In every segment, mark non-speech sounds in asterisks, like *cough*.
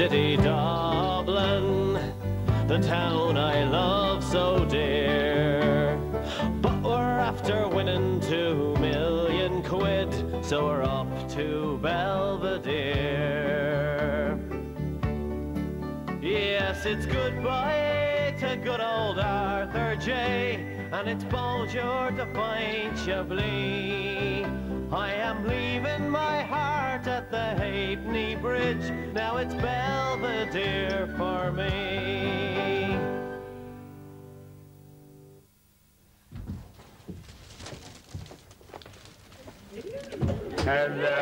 city Dublin, the town I love so dear. But we're after winning two million quid, so we're up to Belvedere. Yes, it's goodbye to good old Arthur J. And it's bonjour to find Chablis. I am leaving my heart at the Halfpenny Bridge. Now it's Belvedere for me. Hello,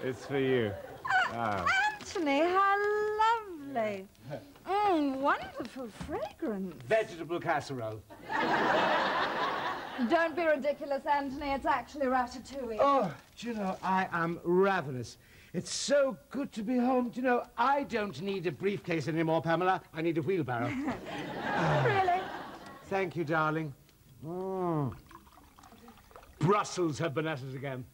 *laughs* It's for you. Ah. Anthony, how lovely. Wonderful fragrance. Vegetable casserole. *laughs* Don't be ridiculous, Anthony. It's actually ratatouille. Oh, do you know, I am ravenous. It's so good to be home. Do you know, I don't need a briefcase anymore, Pamela. I need a wheelbarrow. *laughs* Really? Thank you, darling. Mm. Brussels have been at it again.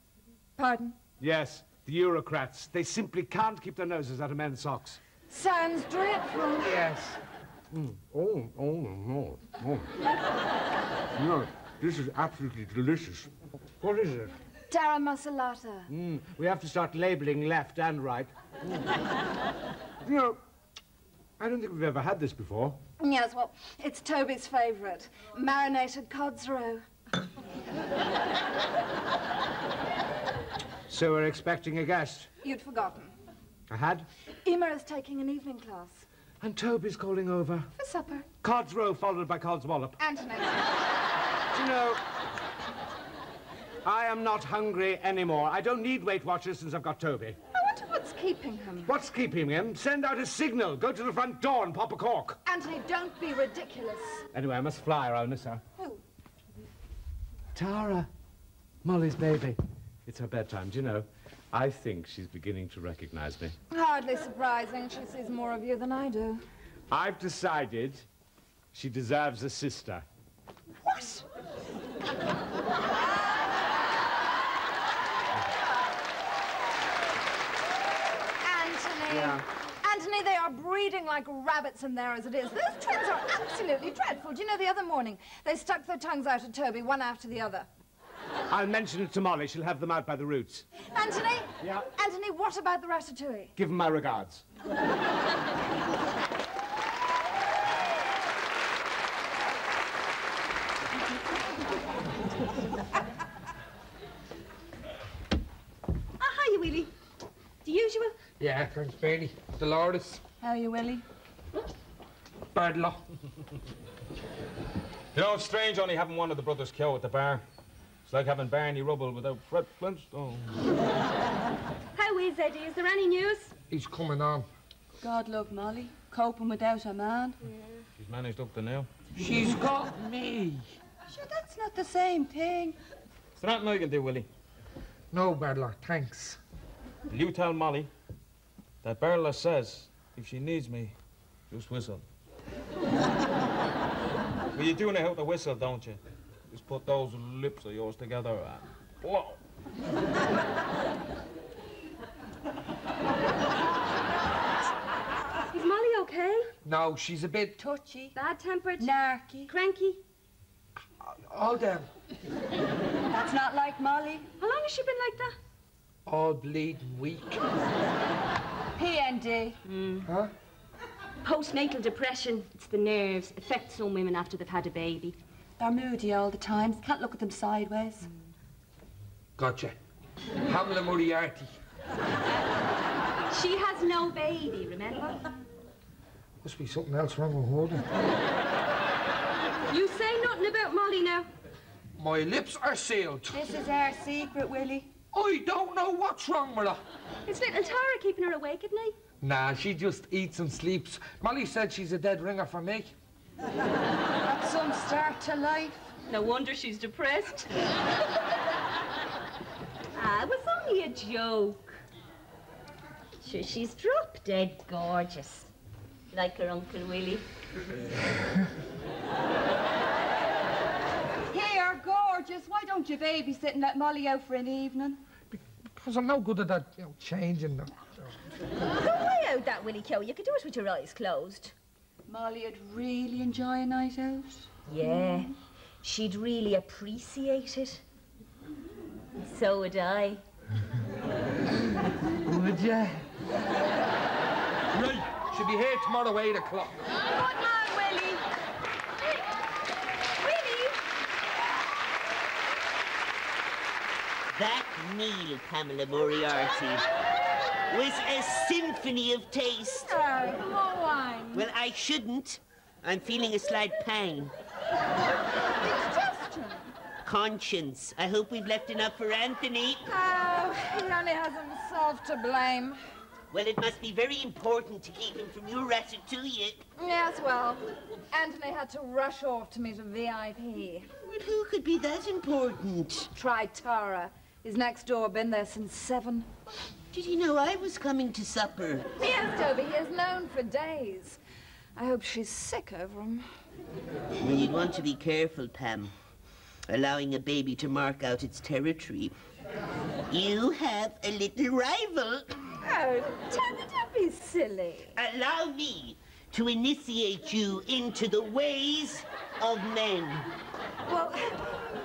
Pardon? Yes, the Eurocrats. They simply can't keep their noses out of men's socks. Sounds dreadful. Yes. Mm. Oh, oh, no. Oh. no, this is absolutely delicious. What is it? Taramasalata. Mm, we have to start labeling left and right. Mm. you know, I don't think we've ever had this before. Yes, well, it's Toby's favourite. Marinated cod's roe. So we're expecting a guest. You'd forgotten. I had. Emer is taking an evening class. And Toby's calling over. For supper. Cod's roe followed by Cod's wallop. Anthony. Do you know, I am not hungry anymore. I don't need Weight Watchers since I've got Toby. I wonder what's keeping him. What's keeping him? Send out a signal. Go to the front door and pop a cork. Anthony, don't be ridiculous. Anyway, I must fly around this, sir. Who? Tara, Molly's baby. It's her bedtime, do you know? I think she's beginning to recognize me. Hardly surprising. She sees more of you than I do. I've decided she deserves a sister. What? Anthony. Yeah. Anthony, they are breeding like rabbits in there as it is. Those twins are absolutely dreadful. Do you know the other morning they stuck their tongues out at Toby, one after the other? I'll mention it to Molly. She'll have them out by the roots. Anthony? Yeah? Anthony, what about the ratatouille? Give them my regards. *laughs* Ah, hiya, Willie. The usual. Yeah, thanks, Bernie. Dolores. How are you, Willie? Bad luck. You know, it's strange only having one of the brothers killed at the bar. It's like having Barney Rubble without Fred Flintstone. *laughs* How is Eddie? Is there any news? He's coming on. God love Molly, coping without a man. She's managed up to now. She's got me. Sure, that's not the same thing. Is there nothing I can do, Willie? No, bad luck, thanks. Will you tell Molly that Berla says if she needs me, just whistle. *laughs* well, you do know how to whistle, don't you? Just put those lips of yours together and blow. Is Molly okay? No, she's a bit Touchy, Bad tempered? narky. Cranky? Uh, oh, all them, That's not like Molly. How long has she been like that? all bleeding week. PND. Hmm. Huh? Postnatal depression. It's the nerves. Affects some women after they've had a baby. They're moody all the time. Can't look at them sideways. Gotcha. Pamela Moriarty. She has no baby, remember? Must be something else wrong with her. You say nothing about Molly now. My lips are sealed. This is our secret, Willie. I don't know what's wrong with her. Is little Tara keeping her awake at night? Nah, she just eats and sleeps. Molly said she's a dead ringer for me. That's some start to life. No wonder she's depressed. *laughs* ah, it was only a joke. Sure, she's drop dead gorgeous. Like her Uncle Willie. *laughs* Here, gorgeous. Gorgeous, why don't you babysit and let Molly out for an evening? Because I'm no good at that, you know, changing. The, Go way out that Willie Cow. You could do it with your eyes closed. Molly would really enjoy a night out. Yeah, she'd really appreciate it. So would I. Would ya? Right, she'll be here tomorrow, 8 o'clock. Good man, Willie. Willie! That meal, Pamela Moriarty, was a symphony of taste. Ah. Oh, more wine. Well, I shouldn't. I'm feeling a slight pang. Indigestion. Conscience. I hope we've left enough for Anthony. Oh, he only has himself to blame. Well, it must be very important to keep him from your ratatouille. Yes, well, Anthony had to rush off to meet a VIP. Well, who could be that important? Try Tara. He's next door, been there since seven. Did he know I was coming to supper? Yes, Toby, he has known for days. I hope she's sick over him. Well, you'd want to be careful, Pam. Allowing a baby to mark out its territory. You have a little rival. Oh, Toby, don't be silly. Allow me to initiate you into the ways of men. Well,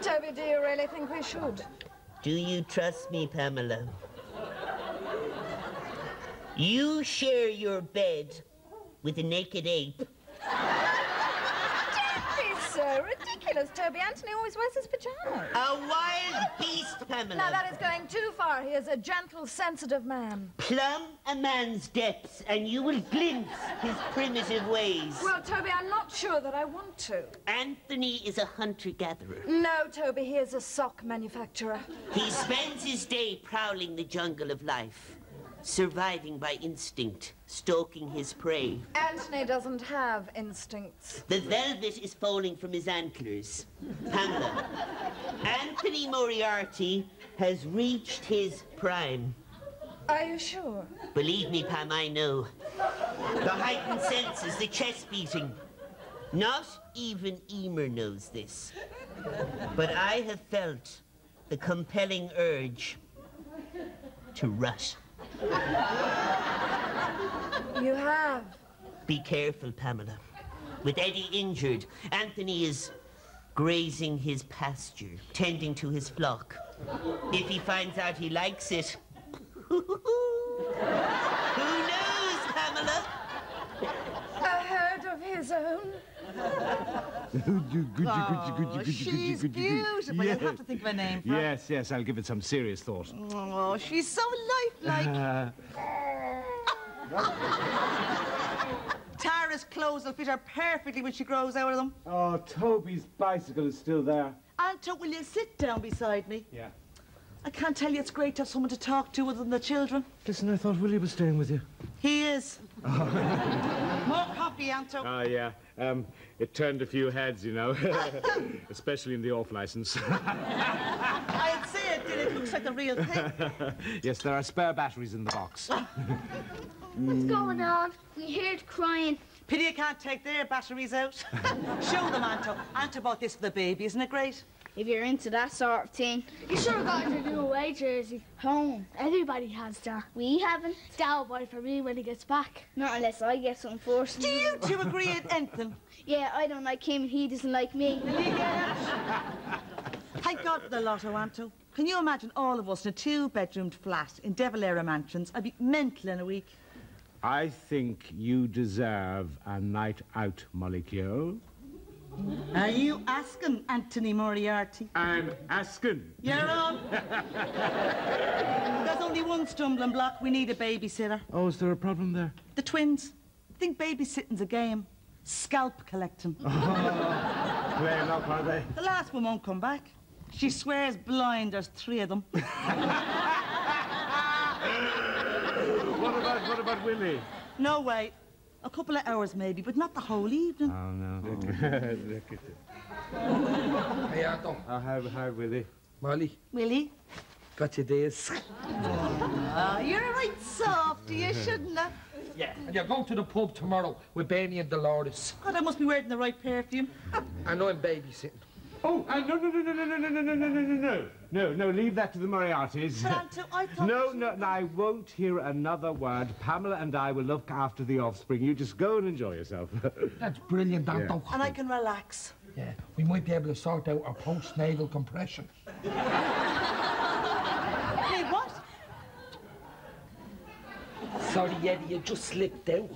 Toby, do you really think we should? Do you trust me, Pamela? You share your bed with a naked ape. Don't be so ridiculous, Toby. Anthony always wears his pajamas. A wild beast, Pamela. Now, that is going too far. He is a gentle, sensitive man. Plumb a man's depths, and you will glimpse his primitive ways. Well, Toby, I'm not sure that I want to. Anthony is a hunter-gatherer. No, Toby, he is a sock manufacturer. He spends his day prowling the jungle of life, surviving by instinct, stalking his prey. Anthony doesn't have instincts. The velvet is falling from his antlers. Pamela, Anthony Moriarty has reached his prime. Are you sure? Believe me, Pam, I know. The heightened senses, the chest beating. Not even Emer knows this. But I have felt the compelling urge to rush. You have. Be careful, Pamela. With Eddie injured, Anthony is grazing his pasture, tending to his flock. If he finds out he likes it, *laughs* who knows, Pamela? A herd of his own. Oh, she's beautiful. You'll have to think of a name for her. Yes, yes, I'll give it some serious thought. Oh, she's so lifelike. Uh, *laughs* Tara's clothes will fit her perfectly when she grows out of them. oh, Toby's bicycle is still there. Anto, will you sit down beside me? Yeah. I can't tell you it's great to have someone to talk to other than the children. Listen, I thought Willie was staying with you. He is. *laughs* More coffee, Anto. Oh, yeah. Um, it turned a few heads, you know, *laughs* especially in the off license. *laughs* I'd say it did. It looks like the real thing. yes, there are spare batteries in the box. What's going on? We heard crying. Pity you can't take their batteries out. Show them, Anto. Anto bought this for the baby. Isn't it great? If you're into that sort of thing. You should have got your new away jersey. Home. Everybody has that. We haven't. Dad will buy for me when he gets back. Not unless I get something first. Do you two agree at anything? Yeah, I don't like him and he doesn't like me. *laughs* Thank God for the lotto, Anto. Can you imagine all of us in a two-bedroomed flat in De Valera Mansions? I'd be mental in a week. I think you deserve a night out, Molly Keogh. Are you asking Anthony Moriarty? I'm asking. You're *laughs* on. There's only one stumbling block. We need a babysitter. Oh, is there a problem there? The twins. I think babysitting's a game. Scalp collecting. Playing up, are they? The last one won't come back. She swears blind there's three of them. *laughs* What about, what about Willie? no way. A couple of hours maybe, but not the whole evening. Oh, no. *laughs* Look at it. Hey, Anto. Oh, how, how, Willie? Molly, Willie? got your days. *laughs* Oh, you're a right softy, you shouldn't have. Yeah. And you're going to the pub tomorrow with Benny and Dolores. God, I must be wearing the right perfume. I know I'm babysitting. Oh, uh, no, no, no, no, no, no, no, no, no, no, no, no, no. No, no, leave that to the Moriartys. But, Anto, I. No, no, no, I won't hear another word. Pamela and I will look after the offspring. You just go and enjoy yourself. That's brilliant, Anto. And I can relax. Yeah, we might be able to sort out our post-natal compression. Hey, what? Sorry, Eddie, you just slipped out.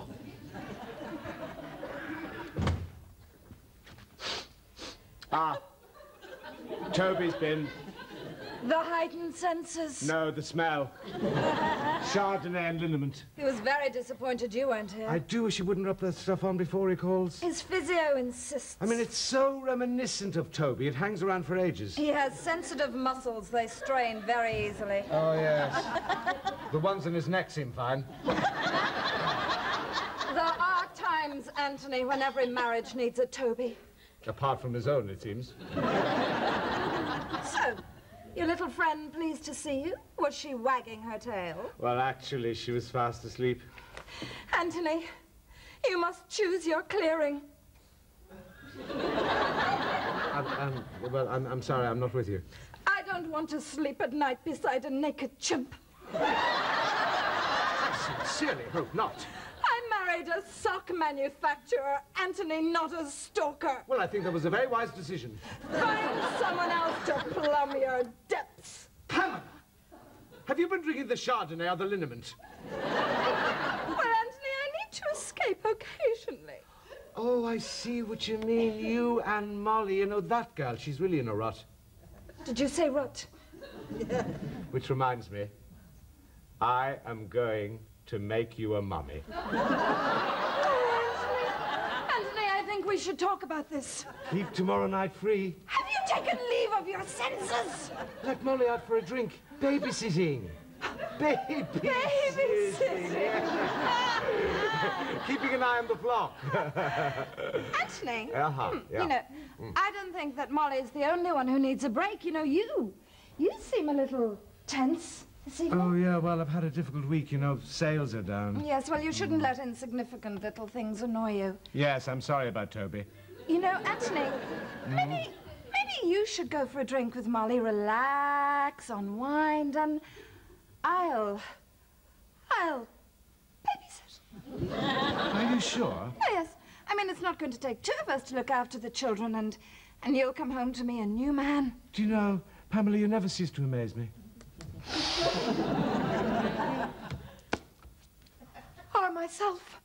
ah, Toby's been. The heightened senses. No, the smell. Chardonnay and liniment. He was very disappointed you weren't here. I do wish he wouldn't rub that stuff on before he calls. His physio insists. I mean, it's so reminiscent of Toby. It hangs around for ages. He has sensitive muscles. They strain very easily. Oh, yes. the ones in his neck seem fine. There are times, Anthony, when every marriage needs a Toby. Apart from his own, it seems. Your little friend pleased to see you? Was she wagging her tail? Well, actually, she was fast asleep. Anthony, you must choose your clearing. I'm, I'm, well, I'm, I'm sorry, I'm not with you. I don't want to sleep at night beside a naked chimp. Sincerely hope not. A sock manufacturer, Anthony, not a stalker. Well, I think that was a very wise decision. Find someone else to plumb your depths. Pamela! Have you been drinking the Chardonnay or the liniment? Well, Anthony, I need to escape occasionally. Oh, I see what you mean. You and Molly, you know, that girl, she's really in a rut. Did you say rut? Which reminds me, I am going to make you a mummy. *laughs* Anthony, I think we should talk about this. Keep tomorrow night free. Have you taken leave of your senses? Let Molly out for a drink. Babysitting. Babysitting. Babysitting. *laughs* Keeping an eye on the flock. *laughs* Anthony, Uh-huh, hmm, yeah. you know, I don't think that Molly's the only one who needs a break. You know, you, you seem a little tense. Oh, yeah, well, I've had a difficult week. You know, sales are down. Yes, well, you shouldn't mm. let insignificant little things annoy you. Yes, I'm sorry about Toby. You know, Anthony, maybe, mm. maybe you should go for a drink with Molly, relax, unwind, and I'll, I'll babysit. *laughs* Are you sure? Oh, yes. I mean, it's not going to take two of us to look after the children, and, and you'll come home to me a new man. Do you know, Pamela, you never cease to amaze me. *laughs* Or myself.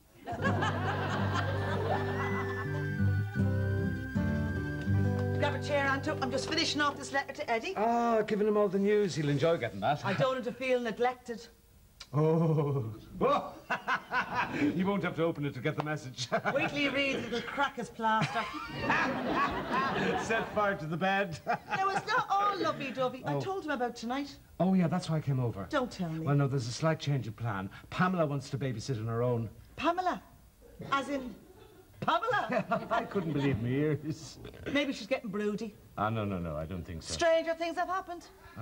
Grab a chair, Anto. I'm just finishing off this letter to Eddie. Ah, giving him all the news. He'll enjoy getting that. I don't want to feel neglected. Oh. oh. *laughs* you won't have to open it to get the message. *laughs* Wait till he reads it'll crack his plaster. *laughs* Set fire to the bed. no, it's not all lovey-dovey. I Oh. told him about tonight. oh, yeah, that's why I came over. Don't tell me. Well, no, there's a slight change of plan. Pamela wants to babysit on her own. Pamela. As in Pamela. *laughs* I couldn't believe my ears. Maybe she's getting broody. Ah, no, no, no, I don't think so. Stranger things have happened. Uh,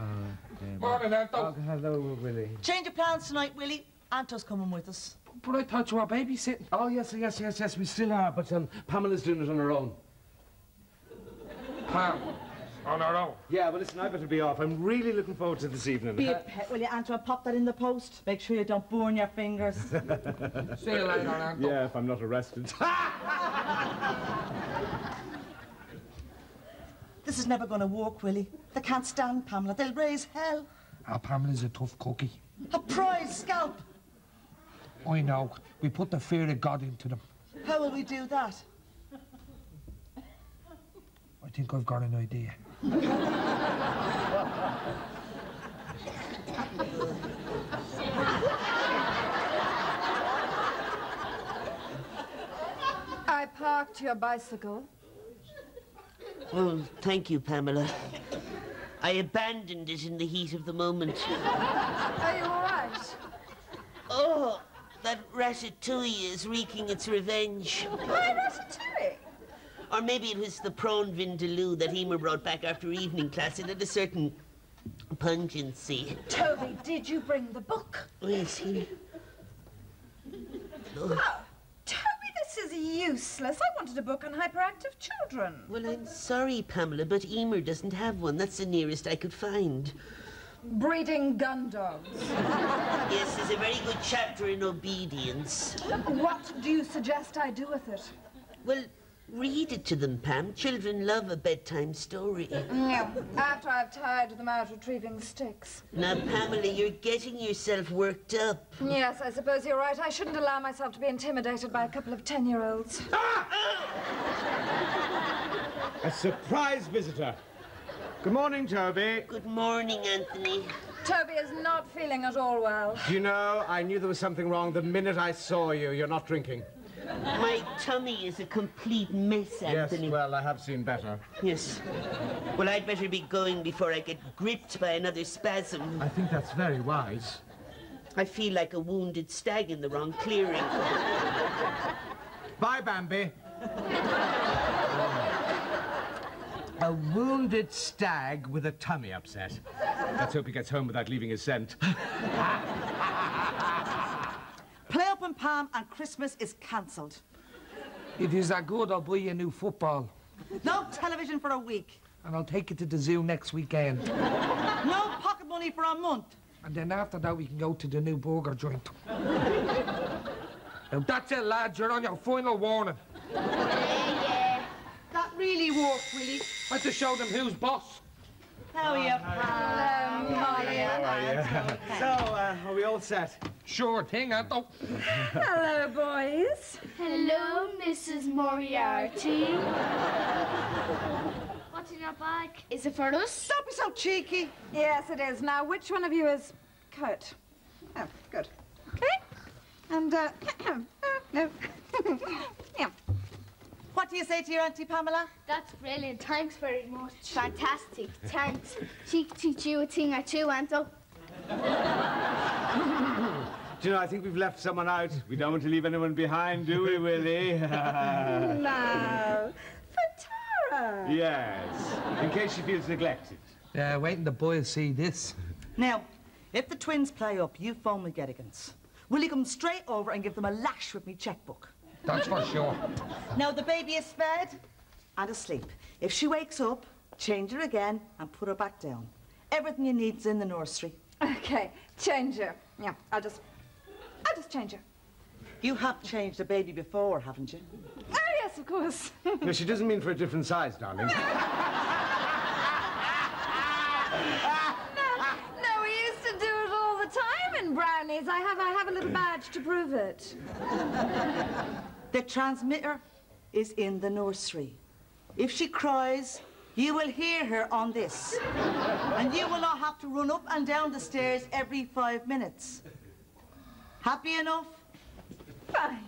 yeah, Morning, Anto. Oh, hello, Willie. Change of plans tonight, Willie. Anto's coming with us. But I thought you were babysitting. Oh, yes, yes, yes, yes, we still are, but um, Pamela's doing it on her own. Pam, Oh, on our own. Yeah, well, listen, I better be off. I'm really looking forward to this evening. Be a pet, will you, Anto? And pop that in the post. Make sure you don't burn your fingers. *laughs* See you later, Anto. Yeah, if I'm not arrested. *laughs* this is never going to work, Willie. They can't stand Pamela. They'll raise hell. Our Pamela's a tough cookie. A prize scalp. I know. We put the fear of God into them. How will we do that? I think I've got an idea. I parked your bicycle. Well, thank you, Pamela. I abandoned it in the heat of the moment. Are you all right? Oh, that ratatouille is wreaking its revenge. Why ratatouille? Or maybe it was the prawn vindaloo that Emer brought back after evening class. It had a certain pungency. Toby, did you bring the book? Oh, yes, he... Oh, Toby, this is useless. I wanted a book on hyperactive children. Well, I'm sorry, Pamela, but Emer doesn't have one. That's the nearest I could find. Breeding gun dogs. Yes, there's a very good chapter in obedience. What do you suggest I do with it? Well, read it to them, Pam. Children love a bedtime story. No, after I've tired them out retrieving sticks. Now, Pamela, you're getting yourself worked up. Yes, I suppose you're right. I shouldn't allow myself to be intimidated by a couple of ten-year-olds. Ah! A surprise visitor. Good morning, Toby. Good morning, Anthony. Toby is not feeling at all well. Do you know, I knew there was something wrong the minute I saw you. You're not drinking. My tummy is a complete mess, Anthony. Yes, well, I have seen better. Yes. Well, I'd better be going before I get gripped by another spasm. I think that's very wise. I feel like a wounded stag in the wrong clearing. Bye, Bambi. A wounded stag with a tummy upset. Let's hope he gets home without leaving his scent. Palm and Christmas is cancelled. If you're that good, I'll buy you a new football. No television for a week. And I'll take you to the zoo next weekend. *laughs* No pocket money for a month. And then after that, we can go to the new burger joint. now, that's it, lads. You're on your final warning. Yeah, yeah. That really worked, Willie. I have to show them who's boss. How are you, Pam? So, uh, are we all set? Sure thing, Anto. Hello, boys. Hello, Mrs. Moriarty. What's in your bag? Is it for us? Don't be so cheeky. Yes, it is. Now, which one of you is Kurt? Oh, good. Okay. And, uh, *coughs* *coughs* no. *coughs* yeah. What do you say to your Auntie Pamela? That's brilliant. Thanks very much. Fantastic. Thanks. She can teach you a thing or two, Anto. *laughs* Do you know, I think we've left someone out. We don't want to leave anyone behind, do we, Willie? *laughs* *laughs* no. for Tara. yes, in case she feels neglected. Yeah, Wait and the boys see this. Now, if the twins play up, you phone me Gettigans. Willie come straight over and give them a lash with me checkbook. That's for sure. Now the baby is fed and asleep. If she wakes up, change her again and put her back down. Everything you need's in the nursery. Okay, change her. Yeah, I'll just, I'll just change her. You have changed a baby before, haven't you? Oh, yes, of course. No, she doesn't mean for a different size, darling. *laughs* No, we used to do it all the time in brownies. I have, I have a little badge to prove it. The transmitter is in the nursery. If she cries, you will hear her on this. And you will not have to run up and down the stairs every five minutes. Happy enough? Fine.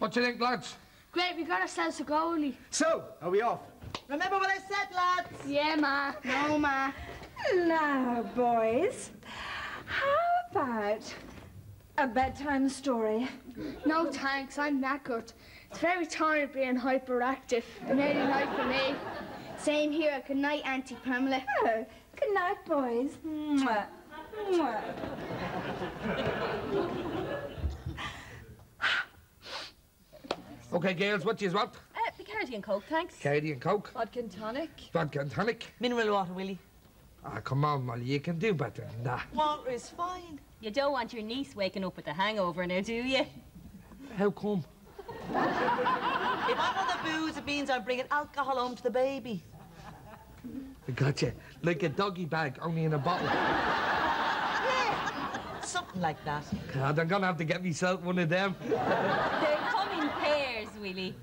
What do you think, lads? Great, we got ourselves a goalie. so, are we off? Remember what I said, lads? Yeah, ma. No, ma. Now, boys, how about a bedtime story? No thanks, I'm knackered. It's very tired being hyperactive. An early night for me. Same here. Good night, Auntie Pamela. Oh, good night, boys. Mwah. Mwah. Okay, girls, what do you want? Uh, Bacardi and Coke, thanks. Katie and Coke, Vodka and tonic. vodka and tonic. Mineral water, Willie. Ah, come on, Molly, you can do better than that. Water is fine. You don't want your niece waking up with a hangover now, do you? How come? If I want the booze, it means I'm bringing alcohol home to the baby. I got you. Like a doggy bag, only in a bottle. Something like that. God, I'm gonna have to get myself one of them. They come in pairs, Willie.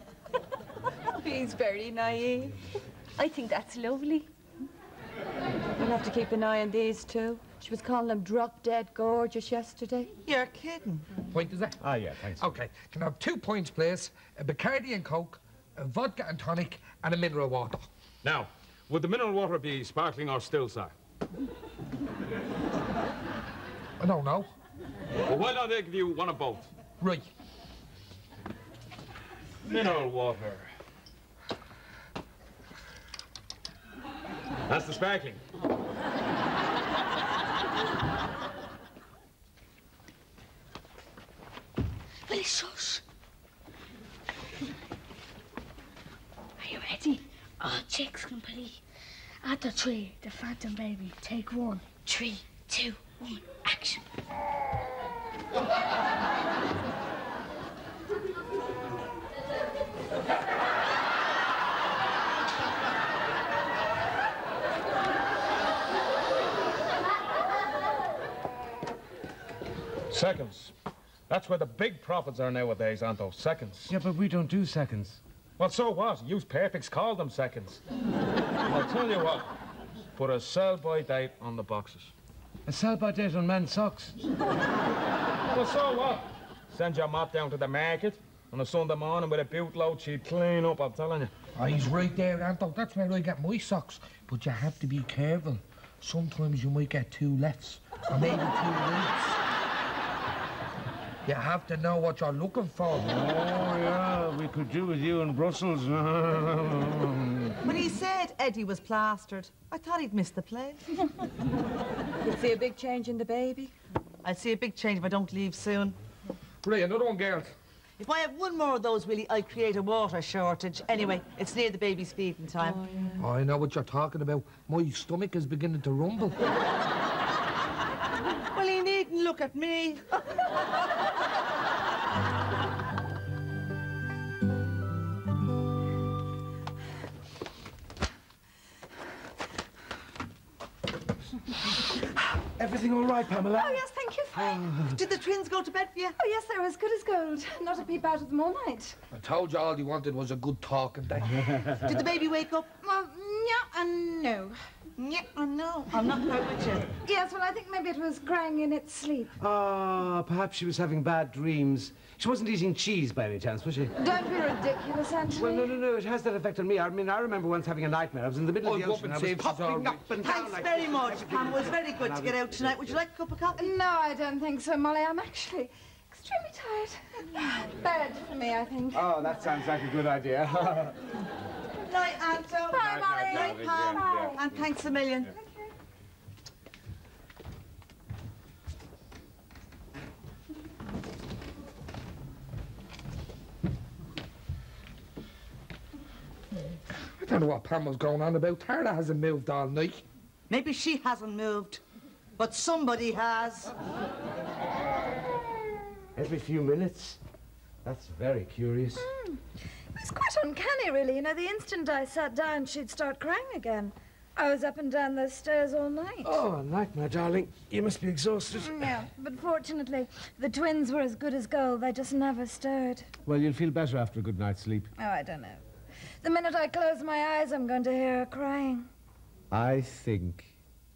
*laughs* He's very naive. I think that's lovely. We'll have to keep an eye on these two. She was calling them drop dead gorgeous yesterday. You're kidding. Point is that? Ah, yeah, thanks. Okay, can I have two points, please? A Bacardi and Coke, a vodka and tonic, and a mineral water. Now, would the mineral water be sparkling or still, sir? I don't know. Well, why don't I give you one of both? Right. Mineral water. That's the sparkling. Willie. Are you ready? Uh-huh. All checks complete. At the tree, the phantom baby. Take one. Three, two, one, action. Seconds. That's where the big profits are nowadays, Anto. Seconds. Yeah, but we don't do seconds. Well, so what? Use perfects call them seconds. *laughs* I'll tell you what. Put a sell-by date on the boxes. A sell-by date on men's socks. *laughs* Well, so what? Send your mop down to the market on a Sunday morning with a bootload. She'd clean up, I'm telling you. Oh, he's right there, Anto. That's where I get my socks. But you have to be careful. Sometimes you might get two lefts, or maybe two rights. You have to know what you're looking for. Oh, yeah, we could do with you in Brussels. *laughs* When he said Eddie was plastered, I thought he'd missed the plane. You'll *laughs* see a big change in the baby. I'll see a big change if I don't leave soon. Right, another one, girls. If I have one more of those, Willie, I'll create a water shortage. Anyway, it's near the baby's feeding time. Oh, I know what you're talking about. My stomach is beginning to rumble. *laughs* Well, he needn't look at me. *sighs* Everything all right, Pamela? Oh, yes, thank you, fine. *sighs* Did the twins go to bed for you? Oh, yes, they were as good as gold. Not a peep out of them all night. I told you all you wanted was a good talking *laughs* day. Did the baby wake up? Well, yeah and no. Yeah, I know. I'm not quite with. Yes, well, I think maybe it was crying in its sleep. Ah, perhaps she was having bad dreams. She wasn't eating cheese by any chance, was she? Don't be ridiculous, Anthony. Well, no, no, no. It has that effect on me. I mean, I remember once having a nightmare. I was in the middle Oh, of the ocean. and I was if she's all popping up and down Thanks like very much, *laughs* Pam. It was very good to get out tonight. Would you like a cup of coffee? No, I don't think so, Molly. I'm actually extremely tired. Bed for me, I think. Oh, that sounds like a good idea. *laughs* Night, Anto. Bye, Molly. Night, Pam. Bye. And thanks a million. I don't know what Pam was going on about. Tara hasn't moved all night. Maybe she hasn't moved, but somebody has. Every few minutes? That's very curious. It was uncanny, really. You know, the instant I sat down, she'd start crying again. I was up and down those stairs all night. Oh, a nightmare, darling. You must be exhausted. Mm, yeah, but fortunately, the twins were as good as gold. They just never stirred. Well, you'll feel better after a good night's sleep. Oh, I don't know. The minute I close my eyes, I'm going to hear her crying. I think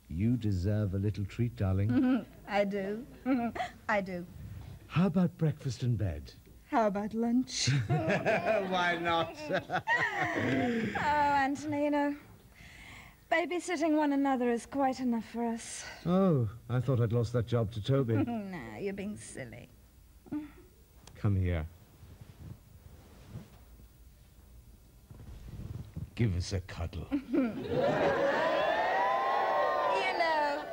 you deserve a little treat, darling. *laughs* I do. *laughs* I do. How about breakfast in bed? How about lunch? *laughs* Why not? *laughs* oh, Anthony, you know, babysitting one another is quite enough for us. oh, I thought I'd lost that job to Toby. *laughs* no, you're being silly. Come here. Give us a cuddle. You know,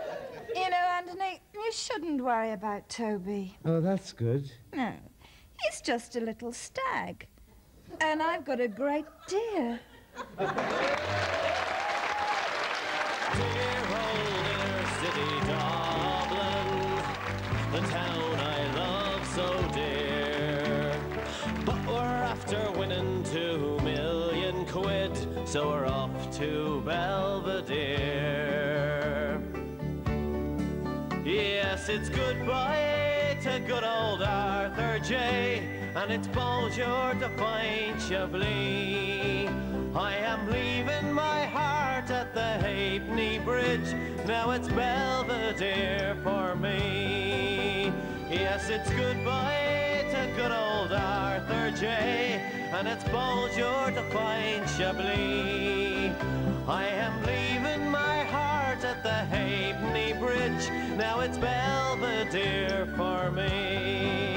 you know, Anthony, you shouldn't worry about Toby. oh, that's good. No, he's just a little stag. And I've got a great deer. Dear old inner city Dublin, the town I love so dear. But we're after winning two million quid, so we're off to Belvedere. Yes, it's goodbye to good old J. And it's bonjour to fine Chablis. I am leaving my heart at the Halfpenny Bridge. Now it's Belvedere for me. Yes, it's goodbye to good old Arthur J. And it's bonjour to fine Chablis. I am leaving my heart at the Halfpenny Bridge. Now it's Belvedere for me.